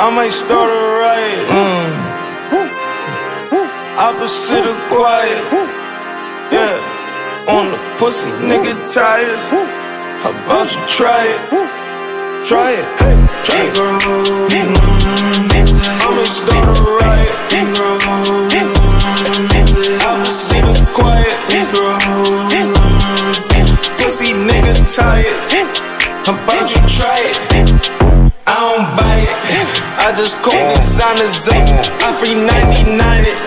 I might start a riot. Mm. Opposite of quiet. Yeah. On the pussy, nigga tired. How about you try it? Try it. Hey, Try it. I'ma start a riot. Opposite of quiet. Pussy nigga tired. How about you try it? I don't buy it. I just call designers up. I free 99 it.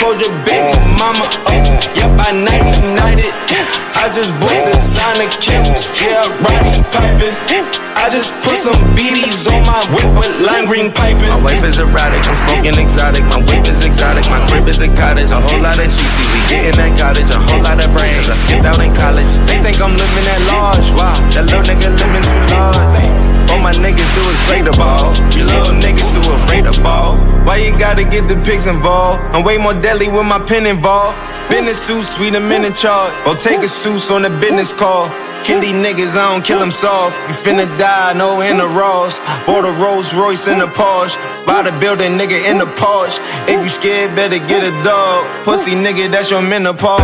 Called your baby mama up. Yep, I 99 it. I just bought designer kicks. Yeah, Roddy piping. I just put some BDs on my whip with lime green piping. My wife is erotic, I'm smoking exotic. My whip is exotic, my crib is a cottage. A whole lot of cheesy, we getting that cottage. A whole lot of brains, I skipped out in college. They think I'm living at large, wow. That little nigga living too large. All my niggas do is play the ball. You little niggas too afraid of ball. Why you gotta get the pigs involved? I'm way more deadly with my pen involved. Business suits, we the men in charge. Or take a suits on the business call. Kill these niggas, I don't kill them soft. You finna die, no in the Ross. Bought a Rolls Royce in the Porsche. Buy the building, nigga, in the Porsche. If you scared, better get a dog. Pussy nigga, that's your menopause.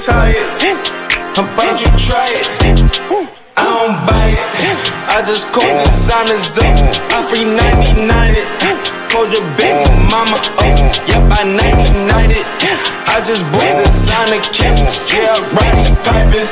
Tired. I'm about to try it? I don't buy it. I just call designers up. I free 99 it. Called your baby mama up. Yep, I 99 it. I just bought designer kicks. Yeah, Roddy piping.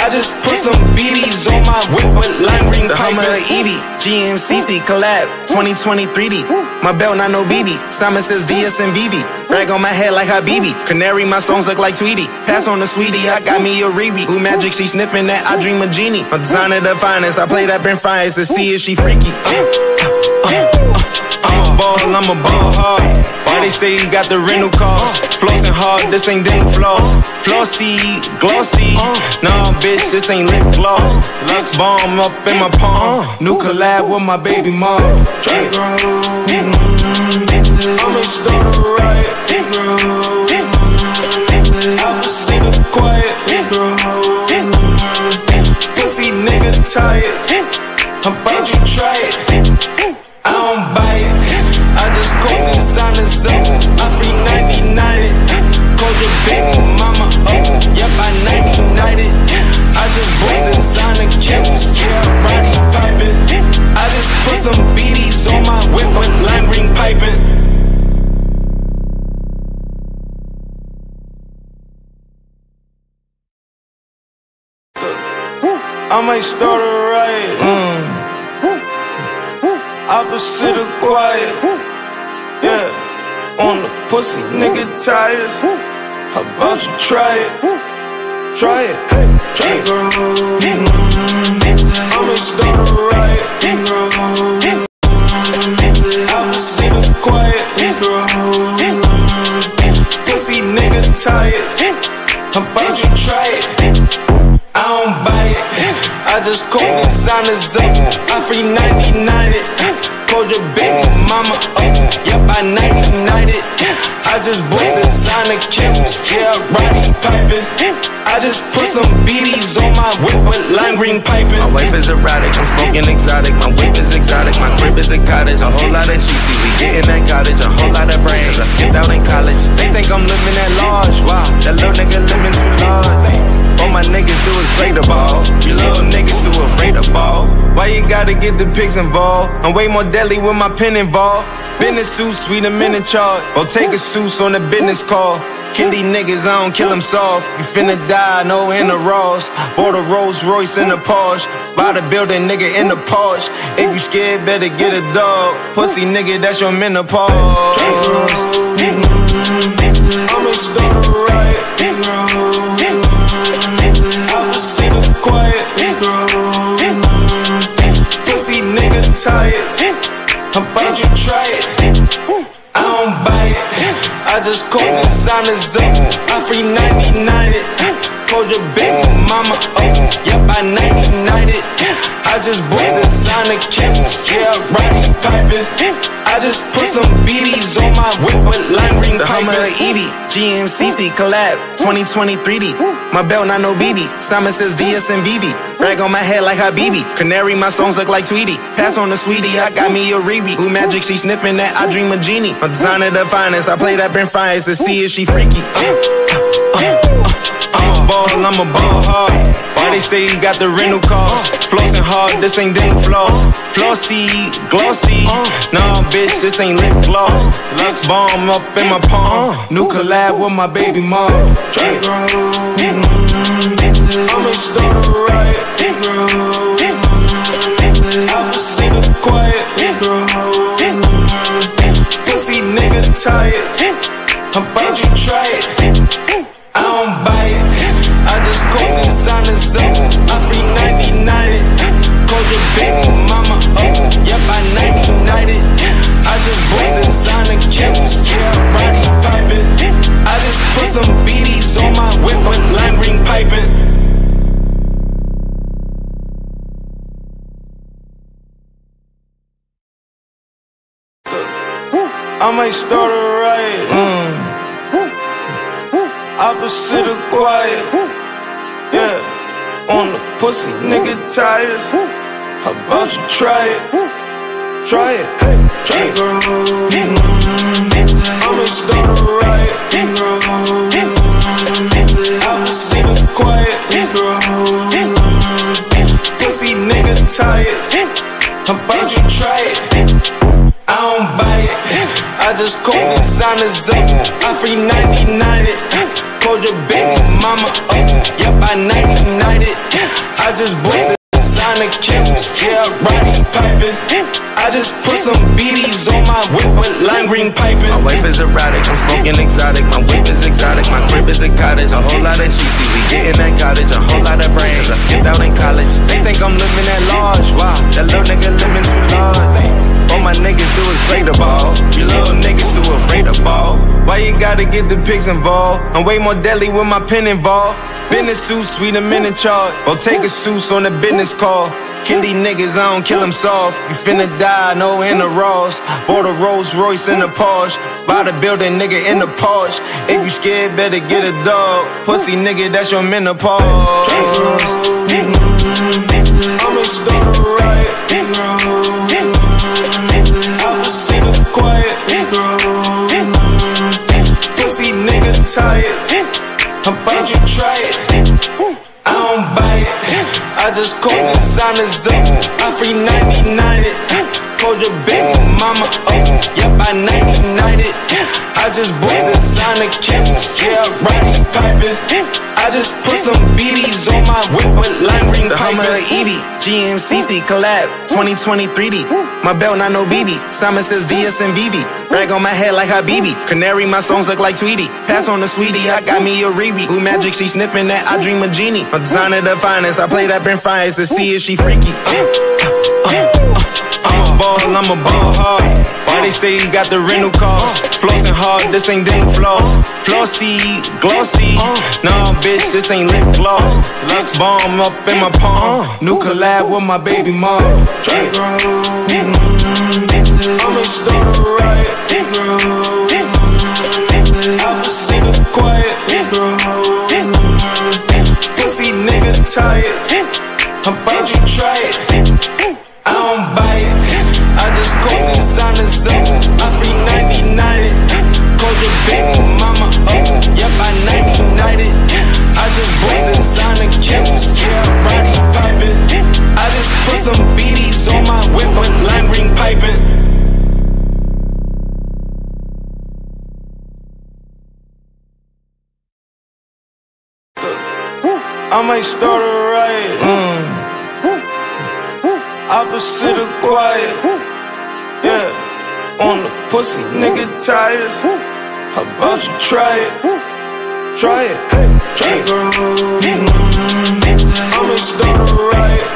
I just put some BDs on my whip with lime green The Hummer EV, GMCC collab, 2020 3D. My belt not no BB, Simon says VS and VV. Rag on my head like Habibi, Canary, my songs look like Tweety. Pass on the sweetie, I got me a Riri. Blue magic, she sniffing that, I dream a genie. My designer the finest, I play that Brent Fires to see if she freaky. Uh, uh, uh, uh, I'm a ball, I'm a ball hard. Why they say he got the rental cars? Flossing hard, this ain't dental floss. Flossy, glossy. Nah, bitch, this ain't lip gloss. Lux bomb up in my palm. New collab with my baby mom. I'ma start a riot. Opposite of quiet. Pussy nigga tired. How about you try it? I might start a riot. Mm. Opposite of quiet. Yeah. On the pussy, nigga tired. How about you try it? Try it. Try it. I'ma start riot. Opposite quiet. Pussy nigga tired. How about you try it? I just call designers up. I free 99 it. Called your baby mama up. Yep, I 99 it. I just bought designer kicks. Yeah, Roddy piping. I just put some BDs on my whip with lime green piping. My wife is erotic, I'm smoking exotic. My whip is exotic, my crib is a cottage. A whole lot of cheesy, we getting that cottage. A whole lot of brains, I skipped out in college. They think I'm living at large, wow. That little nigga living too large. All my niggas do is play the ball. You little niggas too afraid of ball. Why you gotta get the pigs involved? I'm way more deadly with my pen involved. Business suits, we the men in charge. Or take a suits on the business call. Kill these niggas, I don't kill them soft. You finna die, no in the Ross. Bought a Rolls Royce in the Porsche. Buy the building, nigga, in the Porsche. If you scared, better get a dog. Pussy nigga, that's your menopause. I'ma a riot. Just call designers up. I free 99 it. Called your baby mama up. Yep, I 99 it. I just bought designer kicks. Yeah, Roddy piping. I just put some BDs on my whip with lime green The. I'm a GMCC collab, 2020 3D. My belt not no BB. Simon says VS and VV. Rag on my head like Habibi. Canary, my songs look like Tweety. Pass on the sweetie, I got me a Riri. Blue magic, she sniffing that. I dream a genie. My designer the finest. I play that Brent Fires to see if she freaky. Uh, uh, uh, Ball, I'm a ball hard. Why they say he got the rental cars? Flossing hard, this ain't dental floss. Flossy, glossy. Nah, bitch, this ain't lip gloss. Lux bomb up in my palm. New collab with my baby mom. I'ma start riot. I'ma sing it quiet. Pussy nigga tired. How about you try it? Lime. I might start a riot. Mm. Opposite of quiet. Yeah. On the pussy, nigga tired. How about you try it? Try it. Hey, try it. I'ma start a riot. Of quiet. Pussy nigga tired. About you try it? I don't buy it. I just call designers up. I free 99 it. Called your baby mama up. Yep, I 99 it. I just bought designer. Yeah, Roddy piping. I just put some BDs on my whip with lime green piping. My wife is erratic, I'm smoking exotic. My whip is exotic, my crib is a cottage. A whole lot of cheesy, we get in that cottage. A whole lot of brains, I skipped out in college. They think I'm living at large, wow. That little nigga living too large. All my niggas do is play the ball. You little niggas too afraid of ball. Why you gotta get the pigs involved? I'm way more deadly with my pen involved. Business suits, we the men in charge. Or take a suits on the business call. Kill these niggas, I don't kill them soft. You finna die, no in the Ross. Bought a Rolls Royce in the Porsche. Buy the building, nigga, in the Porsche. If you scared, better get a dog. Pussy nigga, that's your menopause. I'ma start a riot. I'ma sing it quiet. Pussy nigga tired. How about you try it? I don't buy it. I just call designers up. I free 99 it. Called your baby mama up. Yep, I 99 it. I just bought designer killers. Yeah, Roddy piping. I just put some BDs on my whip with lime green The Hummer. EV, GMCC collab, 2020 3D. My belt not no BB. Simon says VS and VV. Rag on my head like Habibi. Canary, my songs look like Tweety. Pass on the sweetie, I got me a Riri. Blue magic, she sniffing that. I dream a genie. My designer the finest. I play that Brent Fires to see if she freaky. Uh, uh, uh, I'm a ball, I'm a ball hard. Why they say he got the rental cars? Flossing hard, this ain't dental floss. Flossy, glossy. Nah, bitch, this ain't lip gloss. Lux bomb up in my palm. New collab with my baby mom. I'ma start a riot. I'ma sing it quiet. Pussy nigga tired. How about you try it? I don't buy it. I just call designers up. I free 99 it. Call your baby mama up. Yep, I 99 it. I just bought designer I might start a riot. Mm. Opposite of quiet. Yeah. On the pussy, nigga tired. How about you try it? Try it. Hey, try it. I'ma start a riot.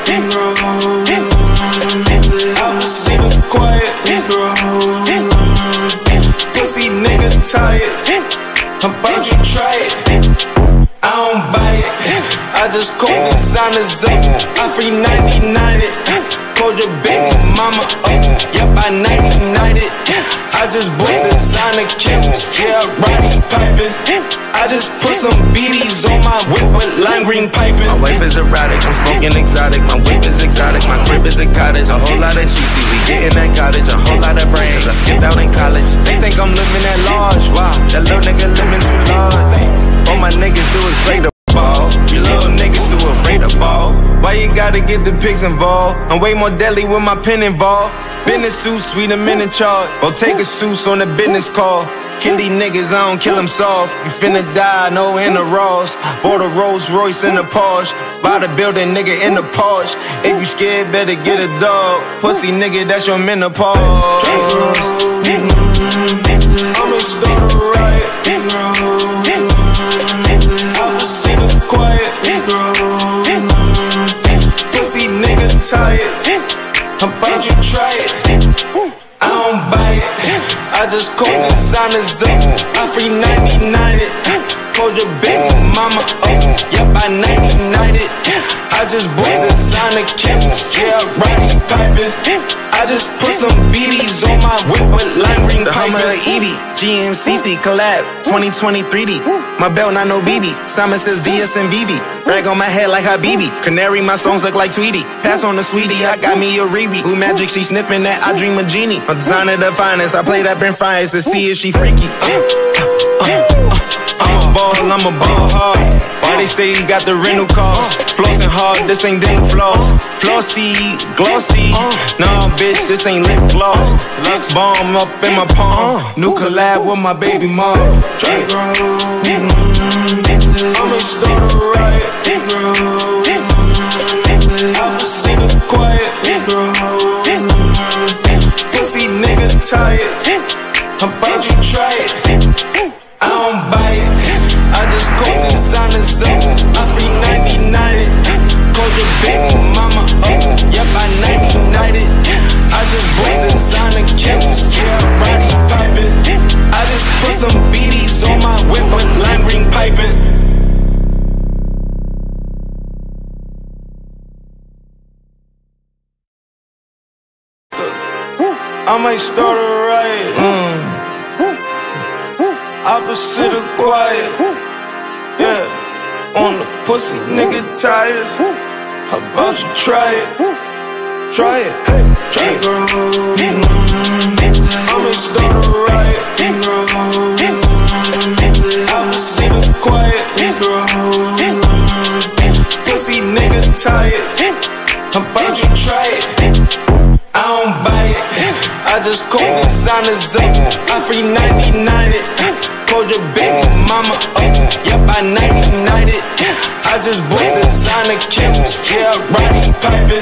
Opposite of quiet. Pussy nigga tired. How about you try it? I don't buy it. I just call designers up. I free 99 it. Called your baby mama up. Yep, I 99 it. I just bought designer kits. Yeah, riding piping. I just put some BDs on my whip with lime green piping. My wife is erratic, I'm smoking exotic. My whip is exotic, my crib is a cottage. A whole lot of cheesy, we get in that cottage. A whole lot of brains, I skipped out in college. They think I'm living at large, wow. That little nigga living too large. All my niggas do is play the ball. You little niggas too afraid of ball. Why you gotta get the pigs involved? I'm way more deadly with my pen involved. Business suit, sweet, a minute charge. Or take a suit on the business call. Kill these niggas, I don't kill them soft. You finna die, no in the Ross. Bought a Rolls Royce in the Porsche. Buy the building, nigga, in the Porsche. If you scared, better get a dog. Pussy nigga, that's your menopause. I'ma start a riot. I'ma see the quiet. Pussy nigga tired. How about you try it? I don't buy it. I just call designers up. I free 99 it. Called your baby mama up. Yep, I 99 it. I just bought designer kits. Yeah, riding piping. I just put some BDs on my whip with lime green The Hummer EV, GMCC collab, 2020 3D. My belt not no BB, Simon says VS and VV. Rag on my head like Habibi. Canary, my songs look like Tweety. Pass on the sweetie, I got me a Riri. Blue magic, she sniffing that, I dream a genie. I'm designer the finest, I play that Ben Fries to see if she freaky. Uh, uh, uh, I'm a ball, I'm a ball hard. Why they say he got the rental cars? Flossing hard, this ain't dental floss. Flossy, glossy. Nah, bitch, this ain't lip gloss. Lux bomb up in my palm. New collab with my baby mom. Mm-hmm. I'ma a riot. Pussy, nigga tired. How about you try it? Try it. Hey, try it. I'ma start a riot. Opposite of quiet. Pussy nigga tired. How about you try it? I don't buy it. I just call designers up. I free 99 it. Called your baby mama up. Yep, I 99 it. I just bought designer kits. Yeah, riding piping.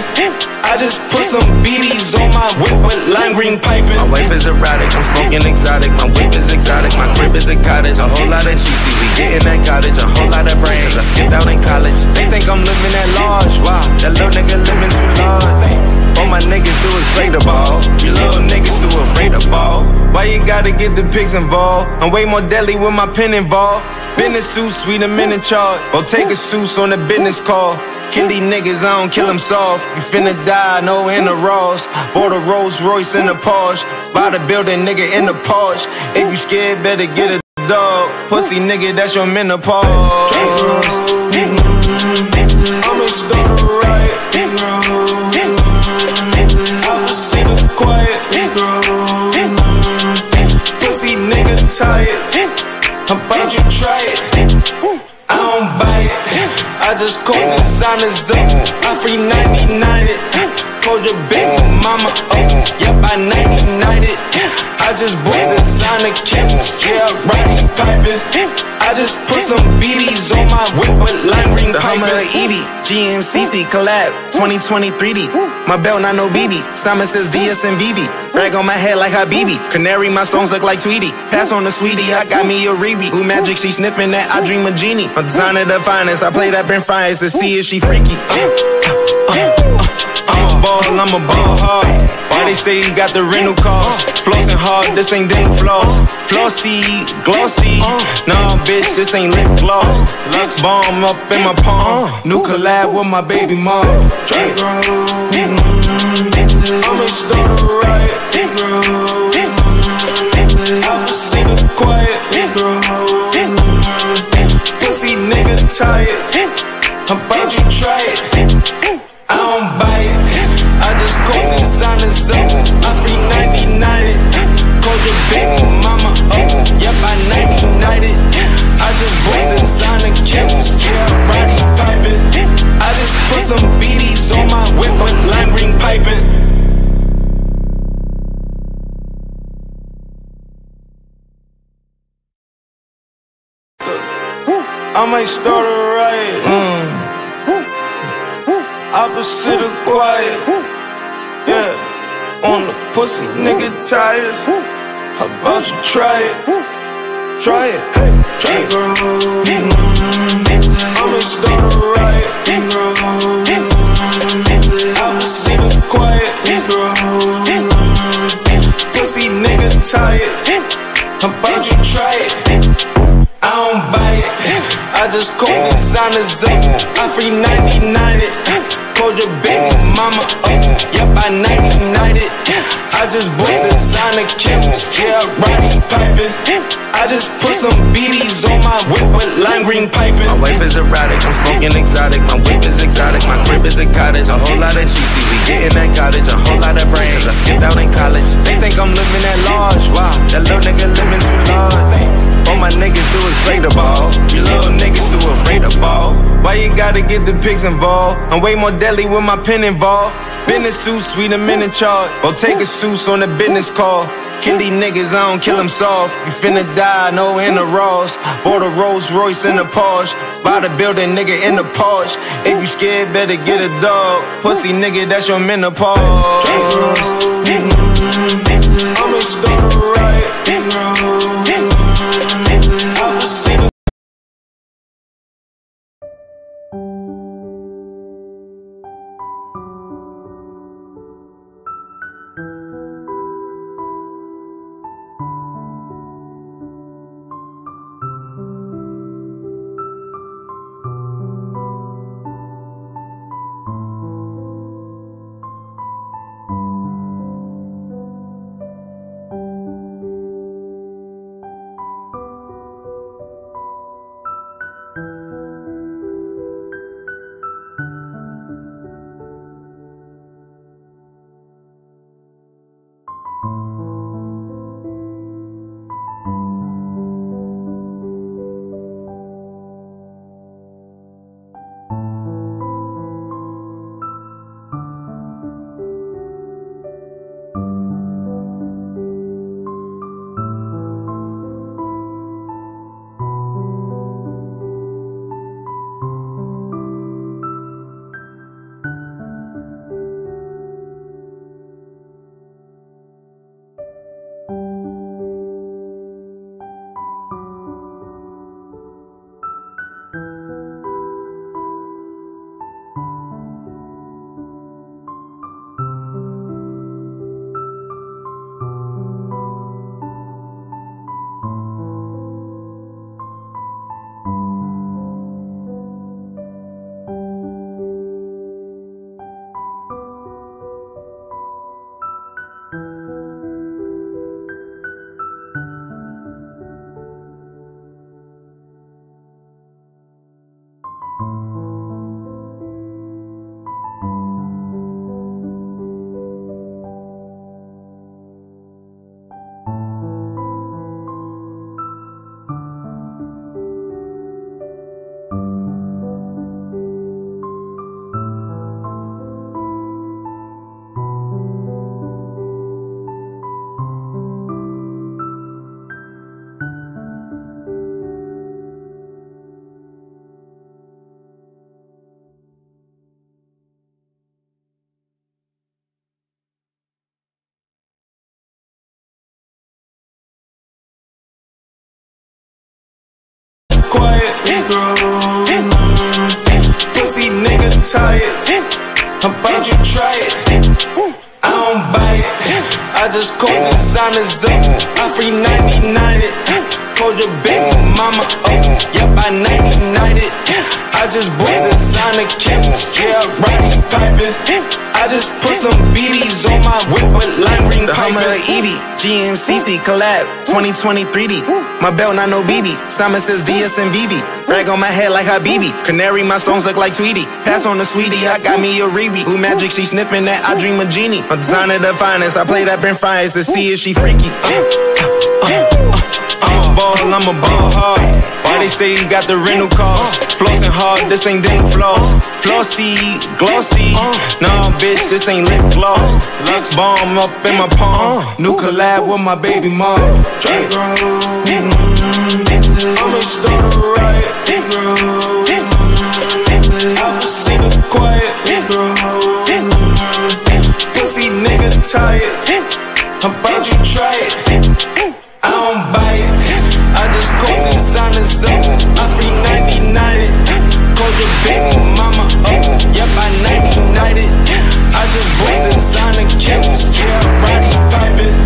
I just put some BDs on my whip with lime green piping. My wife is erratic, I'm smoking exotic. My whip is exotic, my crib is a cottage. A whole lot of cheesy, we get in that cottage. A whole lot of brains, I skipped out in college. They think I'm living at large. Wow, that little nigga living too large. All my niggas do is play the ball. You little niggas too afraid of ball. Why you gotta get the pigs involved? I'm way more deadly with my pen involved. Business suit, sweet, a minute charge. Or take a suit on the business call. Kill these niggas, I don't kill them soft. You finna die, no in the Ross. Bought a Rolls Royce in the Porsche. Buy the building, nigga, in the Porsche. If you scared, better get a dog. Pussy nigga, that's your menopause. I'ma start a riot. I'ma see the quiet. Pussy nigga tired. How about you try just call designers up. I'm free 99 it. Called your baby mama up. Yep, I 99 it. I just bought designer. Yeah, piping. I just put some BDs on my whip with lime green The Hummer. Evie, GMCC collab, 2020 3D. My belt not no BB, Simon says VS and VV. Rag on my head like Habibi. Canary, my songs look like Tweety. Pass on the sweetie, I got me a Riri. Blue magic, she sniffing that, I dream a genie. I'm designer the finest, I play that Ben Fries to see if she freaky. Uh, uh, uh, I'm a ball, I'm a ball hard. Why they say he got the rental cars. Flossing hard, this ain't dental floss. Flossy, glossy. Nah, bitch, this ain't lip gloss. Lux bomb up in my palm. New collab with my baby mom. I'ma start a riot. I'ma quiet. Pussy nigga tired. How about you try it? Call your baby mama up. Yep, I 99 it. I just bought designer killers. Yeah, Roddy piping. I just put some BDs on my whip with lime green piping. I might start a riot. Opposite of quiet. Yeah. On the pussy, nigga tired. About you try it? Try it. Hey, try it. I'ma start a riot. Opposite of quiet. Pussy nigga tired. About you try it? I don't buy it. I just call designers up. I free 99 it. Called your baby mama up. Yep, I 99 it. I just bought designer killers. Yeah, Roddy piping. I just put some BDs on my whip with lime green piping. My wife is erratic, I'm smoking exotic. My whip is exotic, my crib is a cottage. A whole lot of cheesy, we getting that cottage. A whole lot of brains, I skipped out in college. They think I'm living at large. Wow, that little nigga living too large. My niggas do is play the ball. You little niggas too afraid of ball. Why you gotta get the pigs involved? I'm way more deadly with my pen involved. Business suit, sweet a minute charge. Or take a suit on the business call. Kill these niggas, I don't kill them soft. You finna die, no in the Ross. Bought a Rolls Royce in the Porsche. Buy the building, nigga, in the Porsche. If you scared, better get a dog. Pussy nigga, that's your menopause. I'ma a. Pussy nigga tired. How about you try it? I don't buy it. I just call designers up. I free 99 it. Call your baby mama up. Yep, I 99 it. I just bought designer. Yeah, piping. I just put some BDs on my whip with lime green The Hummer. Edie, GMCC collab, 2020 3D. My belt not no BB. Simon says VS and VV. Rag on my head like Habibi. Canary, my songs look like Tweety. Pass on the sweetie, I got me a Riri. Blue magic, she sniffing that. I dream a genie. I'm designer the finest. I play that Ben Fires to see if she freaky. I'm a ball, I'm a ball hard. They say he got the rental cars? Flossing hard, this ain't dental floss. Flossy, glossy. Nah, bitch, this ain't lip gloss. Lux bomb up in my palm. New collab with my baby mom. I'ma start riot. I'ma see the quiet. Pussy nigga tired. How about you try it? Up. I free 99 it. Call your baby mama up. Yep, I 99 it. I just bought designer kits. Yeah, Roddy piping.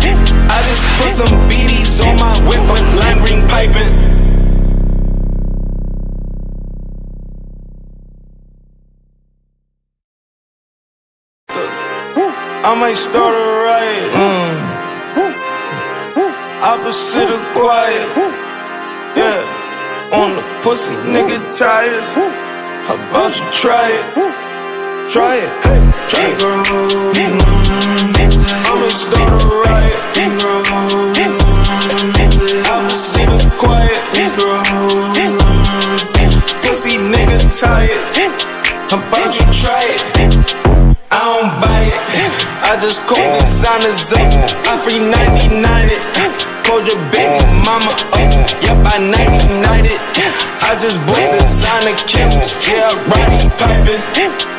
I just put some BDs on my whip with lime green piping. I might start a riot. Mm. Opposite of pussy, nigga tired. How about you try it? Try it. Try it. I'ma start a riot. Opposite of quiet. Pussy nigga tired. How about you try it? I don't buy it. I just call designers up. I free 99 it. Call your baby mama up. Yep, I 99 it. I just bought designer kits. Yeah, Roddy piping.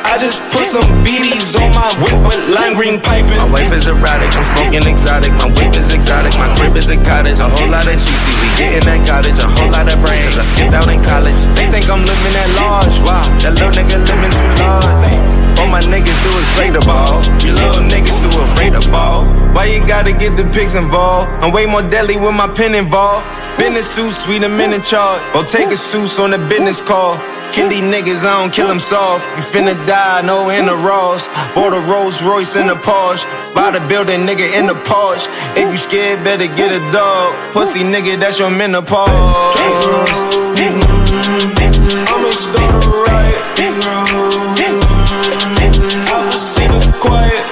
I just put some BDs on my whip with lime green piping. My wife is erotic, I'm smoking exotic. My whip is exotic, my crib is a cottage. A whole lot of cheesy, we getting that cottage. A whole lot of brains, I skipped out in college. They think I'm living at large, wow. That little nigga living too large. All my niggas do is play the ball. You little niggas too afraid of ball. Why you gotta get the pigs involved? I'm way more deadly with my pen involved. Business suits, we the men in charge. Or take a suits on the business call. Kill these niggas, I don't kill them soft. You finna die, no in the Ross. Bought a Rolls Royce in the Porsche. Buy the building, nigga, in the Porsche. If you scared, better get a dog. Pussy nigga, that's your menopause. Start a riot. I'ma see the quiet.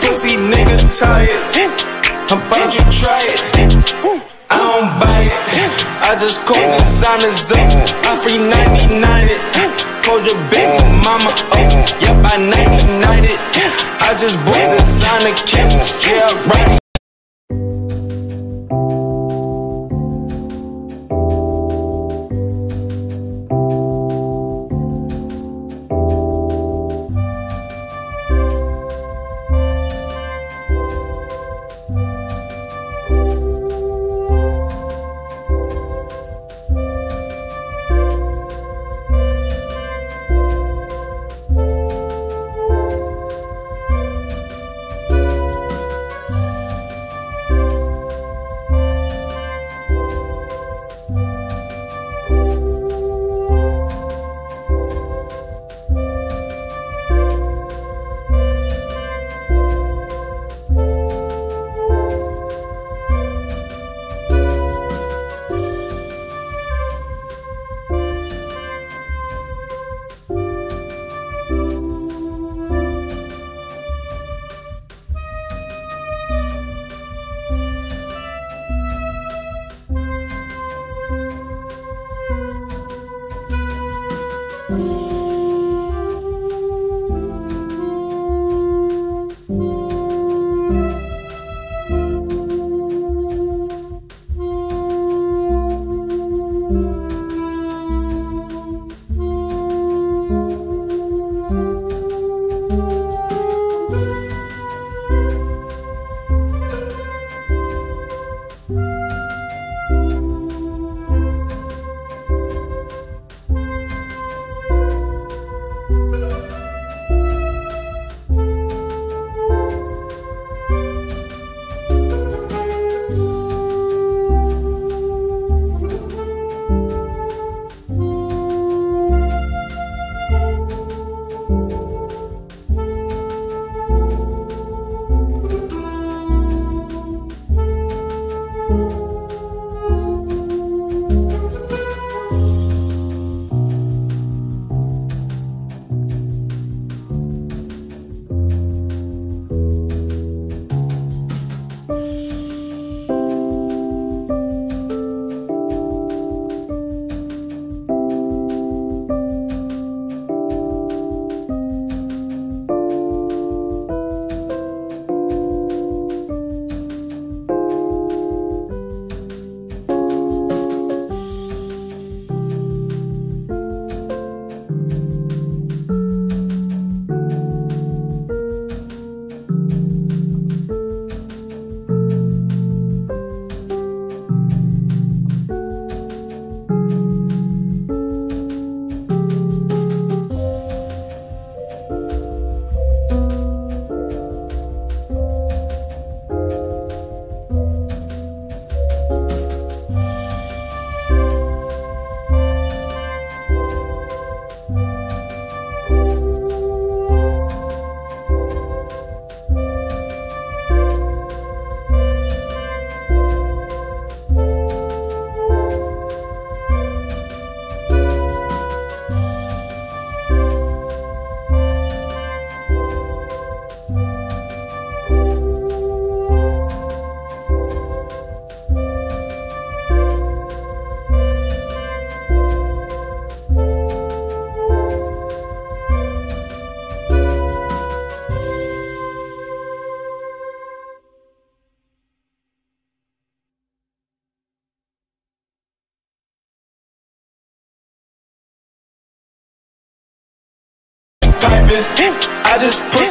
Pussy nigga tired. How about you try it? I don't buy it. I just call designers up. I free 99 it. Call your baby mama up. Yep, I 99 it. I just bought designer kits. Yeah, Roddy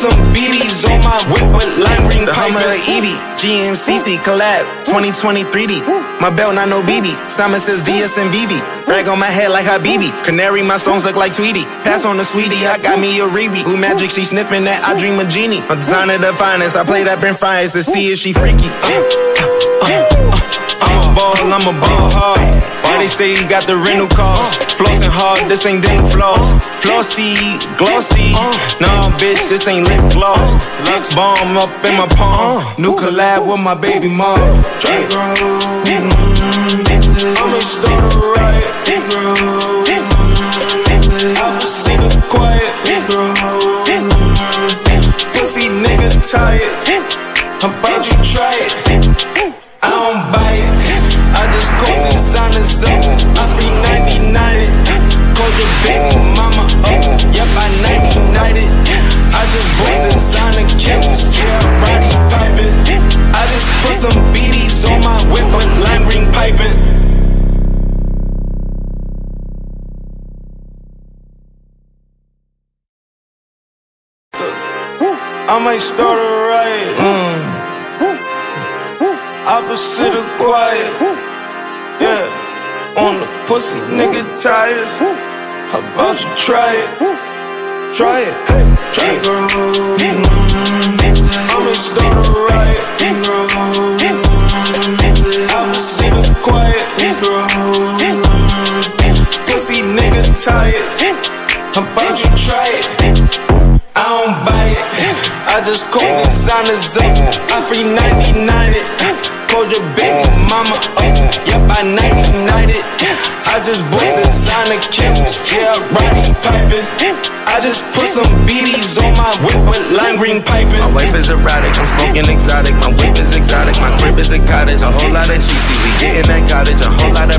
some BDs on my whip with lime green Hummer. EV, GMCC collab, 2020 3D. My belt not no BB. Simon says VS and VV. Rag on my head like Habibi. Canary, my songs look like Tweety. Pass on the sweetie, I got me a Riri. Blue magic, she sniffing that. I dream a genie. I'm designer the finest. I play that Ben Fires to see if she freaky. Uh, uh, uh, I'm a ball, I'm a ball hard. Why they say he got the rental cars? Flossing hard, this ain't dental floss. Flossy, glossy. Nah, bitch, this ain't lip gloss. Lux bomb up in my palm. New collab with my baby mom. I'ma start a riot. I'ma see the quiet. Pussy nigga tired. How about you try it? Call your baby mama up. Yep, I 99 it. I just bought designer killers. Yeah, Roddy piping. I just put some BDs on my whip with lime green piping. I might start a riot. Opposite of quiet. Yeah. On the pussy, nigga tired. About you try it? Try it. Try it. I'ma start a riot. Opposite of quiet. Pussy nigga tired. About you try it? I don't buy it. I just call designers up. I free 99 it. Called your baby mama up. Yep, I 99 it. I just bought designer killers. Yeah, Roddy piping. I just put some BDs on my whip with lime green piping. My wife is erratic, I'm smoking exotic. My whip is exotic, my crib is a cottage. A whole lot of cheesy, we getting that cottage. A whole lot of